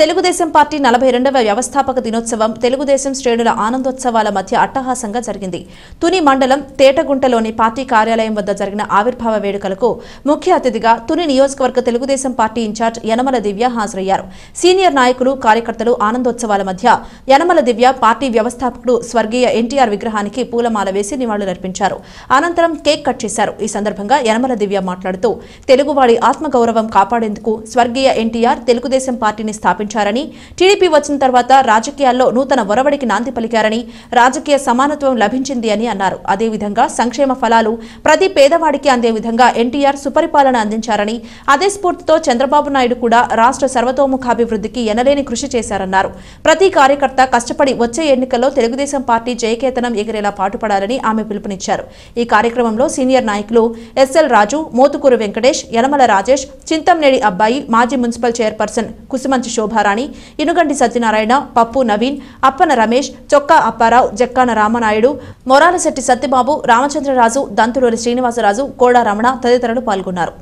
Telugu Desam party నలభై రెండవ వ్యవస్థాపక దినోత్సవం తెలుగుదేశం శ్రేణుల ఆనందోత్సవాల మధ్య అట్టహాసంగా జరిగింది. తుని మండలం తేటగుంటలోని పార్టీ కార్యాలయం వద్ద జరిగిన ఆవిర్భావ వేడుకలకు ముఖ్య అతిథిగా తుని నియోజకవర్గ తెలుగుదేశం పార్టీ ఇన్ఛార్జ్ యనమల దివ్య హాజరయ్యారు. సీనియర్ నాయకులు కార్యకర్తలు ఆనందోత్సవాల మధ్య యనమల దివ్య పార్టీ వ్యవస్థాపకుడు స్వర్గీయ ఎన్టీఆర్ విగ్రహానికి పూలమాల వేసి నివాళులర్పించారు. అనంతరం కేక్ కట్ చేశారు. ఈ సందర్భంగా యనమల దివ్య మాట్లాడుతూ తెలుగువాడి ఆత్మగౌరవం కాపాడేందుకు స్వర్గీయ ఎన్టీఆర్ తెలుగుదేశం పార్టీని స్థాపించారు. స్థాపించారని టీడీపీ వచ్చిన తర్వాత రాజకీయాల్లో నూతన ఒరవడికి నాంది పలికారని రాజకీయ సమానత్వం లభించింది అని అన్నారు. అదేవిధంగా సంక్షేమ ఫలాలు ప్రతి పేదవాడికి అందే విధంగా ఎన్టీఆర్ సుపరిపాలన అందించారని అదే స్ఫూర్తితో చంద్రబాబు నాయుడు కూడా రాష్ట్ర సర్వతోముఖాభివృద్ధికి ఎనలేని కృషి చేశారన్నారు. ప్రతి కార్యకర్త కష్టపడి వచ్చే ఎన్నికల్లో తెలుగుదేశం పార్టీ జయకేతనం ఎగిరేలా పాటుపడాలని ఆమె పిలుపునిచ్చారు. ఈ కార్యక్రమంలో సీనియర్ నాయకులు ఎస్ఎల్ రాజు మోతుకూరు వెంకటేష్ యనమల రాజేష్ చింతంనేడి అబ్బాయి మాజీ మున్సిపల్ చైర్పర్సన్ కుసుమంచి శోభారాణి ఇనుగంటి సత్యనారాయణ పప్పు నవీన్ అప్పన రమేష్ చొక్కా అప్పారావు జక్కాన రామనాయుడు మొరాలశెట్టి సత్యబాబు రామచంద్రరాజు దంతులూరి శ్రీనివాసరాజు కోడా రమణ తదితరులు పాల్గొన్నారు.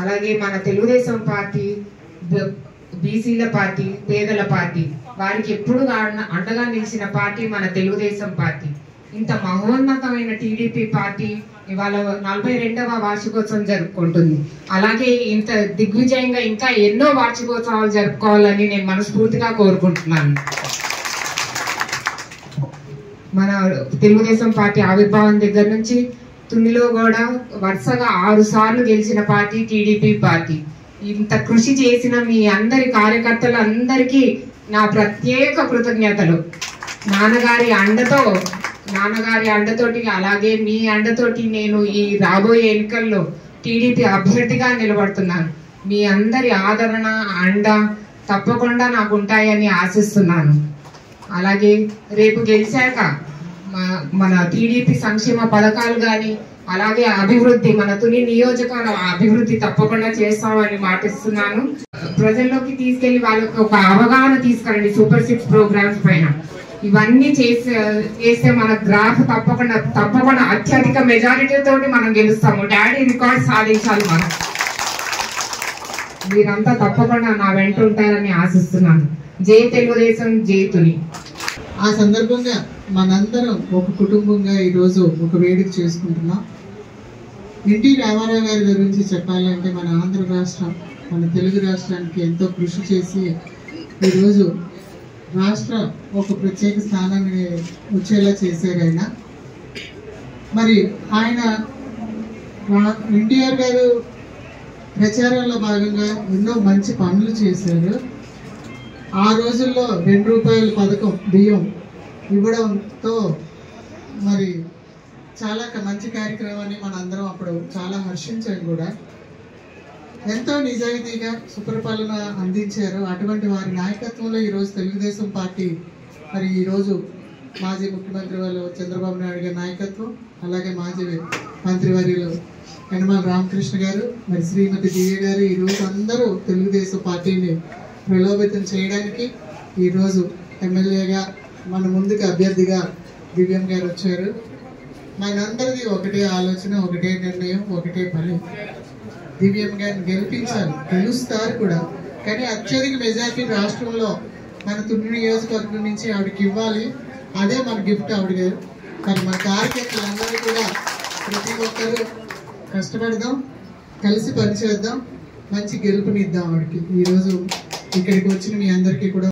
అలాగే మన తెలుగుదేశం పార్టీ బీసీల పార్టీ పేదల పార్టీ వారికి ఎప్పుడు అండగా నిలిచిన పార్టీ మన తెలుగుదేశం పార్టీ. ఇంత మహోన్నతమైన టీడీపీ పార్టీ ఇవాళ నలభై రెండవ వార్షికోత్సవం జరుపుకుంటుంది. అలాగే ఇంత దిగ్విజయంగా ఇంకా ఎన్నో వార్షికోత్సవాలు జరుపుకోవాలని నేను మనస్ఫూర్తిగా కోరుకుంటున్నాను. మన తెలుగుదేశం పార్టీ ఆవిర్భావం దగ్గర నుంచి తునిలో కూడా వరుసగా ఆరు సార్లు గెలిచిన పార్టీ టీడీపీ పార్టీ. ఇంత కృషి చేసిన మీ అందరి కార్యకర్తలు అందరికీ నా ప్రత్యేక కృతజ్ఞతలు. నాన్నగారి అండతో నాన్నగారి అండతోటి అలాగే మీ అండతోటి నేను ఈ రాబోయే ఎన్నికల్లో టీడీపీ అభ్యర్థిగా నిలబడుతున్నాను. మీ అందరి ఆదరణ అండ తప్పకుండా నాకు ఉంటాయని ఆశిస్తున్నాను. అలాగే రేపు గెలిచాక మ- మన టీడీపీ సంక్షేమ పథకాలు కానీ అలాగే అభివృద్ధి మన తుని నియోజకాల అభివృద్ధి తప్పకుండా చేస్తామని మాటిస్తున్నాను. ప్రజల్లోకి తీసుకెళ్ళి వాళ్ళకి ఒక అవగాహన తీసుకురండి సూపర్ సిక్స్ ప్రోగ్రామ్స్ పైన. ఇవన్నీ చేసే చేస్తే మన గ్రాఫ్ తప్పకుండా తప్పకుండా అత్యధిక మెజారిటీ తోటి మనం గెలుస్తాము. డాడీ రికార్డ్ సాధించాలి మనం. మీరంతా తప్పకుండా నా వెంట ఉంటారని ఆశిస్తున్నాను. జై తెలుగుదేశం జైతుని ఆ సందర్భంగా మనందరం ఒక కుటుంబంగా ఈరోజు ఒక వేడుక చేసుకుంటున్నాం. ఎన్టీ రామారావు గారి గురించి చెప్పాలంటే మన ఆంధ్ర రాష్ట్రం మన తెలుగు రాష్ట్రానికి ఎంతో కృషి చేసి ఈరోజు రాష్ట్రం ఒక ప్రత్యేక స్థానాన్ని వచ్చేలా చేశారు ఆయన. మరి ఆయన ఎన్టీఆర్ గారు ప్రచారంలో భాగంగా ఎన్నో మంచి పనులు చేశారు. ఆ రోజుల్లో రెండు రూపాయల పథకం బియ్యం ఇవ్వడంతో మరి చాలా మంచి కార్యక్రమాన్ని మనందరం అప్పుడు చాలా హర్షించాం కూడా. ఎంతో నిజాయితీగా సుపరిపాలన అందించారు. అటువంటి వారి నాయకత్వంలో ఈరోజు తెలుగుదేశం పార్టీ మరి ఈరోజు మాజీ ముఖ్యమంత్రి వాళ్ళు చంద్రబాబు నాయుడు గారి నాయకత్వం అలాగే మాజీ మంత్రివర్యులు యనమల రామకృష్ణ గారు మరి శ్రీమతి దివ్య గారు ఈరోజు అందరూ తెలుగుదేశం పార్టీని ప్రలోభితం చేయడానికి ఈరోజు ఎమ్మెల్యేగా మన ముందుకు అభ్యర్థిగా దివ్యం గారు వచ్చారు. మనందరిది ఒకటే ఆలోచన ఒకటే నిర్ణయం ఒకటే పని. దివ్యం గారిని గెలిపించాలి. గెలుస్తారు కూడా. కానీ అత్యధిక మెజార్టీ రాష్ట్రంలో మన తుండ్రి నియోజకవర్గం నుంచి ఆవిడకి ఇవ్వాలి. అదే మన గిఫ్ట్ ఆవిడ గారు. మరి మన కార్యకర్తలందరూ కూడా ప్రతి ఒక్కరూ కష్టపడదాం. కలిసి పనిచేద్దాం. మంచి గెలుపునిద్దాం ఆవిడకి. ఈరోజు ఇక్కడికి వచ్చిన మీ అందరికీ కూడా